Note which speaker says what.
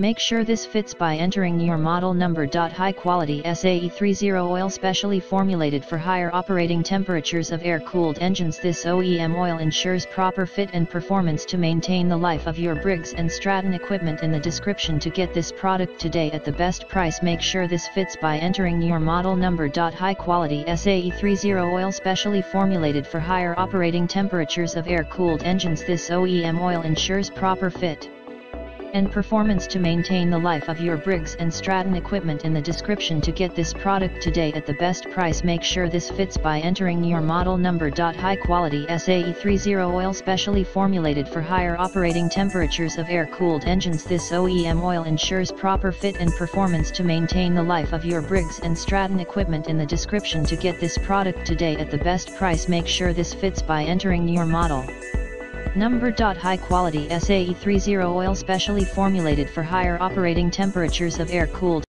Speaker 1: Make sure this fits by entering your model number. High quality SAE30 oil specially formulated for higher operating temperatures of air cooled engines. This OEM oil ensures proper fit and performance to maintain the life of your Briggs & Stratton equipment. In the description to get this product today at the best price, make sure this fits by entering your model number. High quality SAE30 oil specially formulated for higher operating temperatures of air cooled engines. This OEM oil ensures proper fit and performance to maintain the life of your Briggs & Stratton equipment in the description to get this product today at the best price. Make sure this fits by entering your model number. High quality SAE30 oil specially formulated for higher operating temperatures of air-cooled engines. This OEM oil ensures proper fit and performance to maintain the life of your Briggs & Stratton equipment in the description to get this product today at the best price. Make sure this fits by entering your model Number. High quality SAE30 oil specially formulated for higher operating temperatures of air cooled